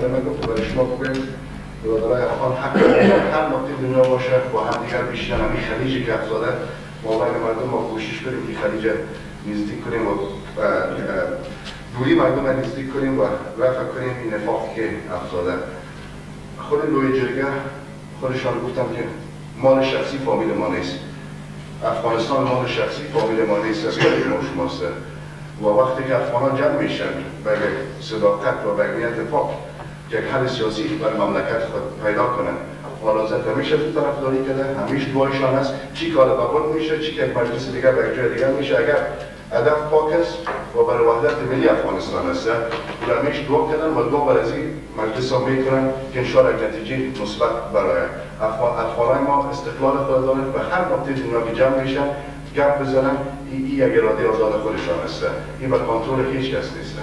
برای من گفت برای شما بگوید برادرای افغان حق هر نقطه دنیا باشه با هم دیگر بیشتر همین خلیجی که افزاده ما مردم ما کوشش کنیم که خلیج نزدیک کنیم و دوری مردم را نزدیک کنیم و رفع کنیم این نفاق که افزاده. خود لوی جرگه خودشان گفتم که مال شخصی فامیل ما نیست. افغانستان مال شخصی فامیل ما نیست. از ما شماست. و وقتی که افغانان جمع میشن به صداقت و به پاک یک حل سیاسی بر مملکت خود پیدا کنن. حالازت همیشه تو طرفداری کرده همیشه دوایشان هست چی کار بقول میشه چی که مجلس دیگر به جای دیگر میشه. اگر هدف پاک است و برای وحدت ملی افغانستان است. و همیشه دعا کردن و برای از مجلس ها می‌کنن که انشاءالله نتیجه مثبت برای افغان ما استقلال خود دارن به هر نقطه دنیا که جمع میشن گپ بزنن این ای یک اراده آزاد خودشان است. این به کنترل هیچ کس نیست.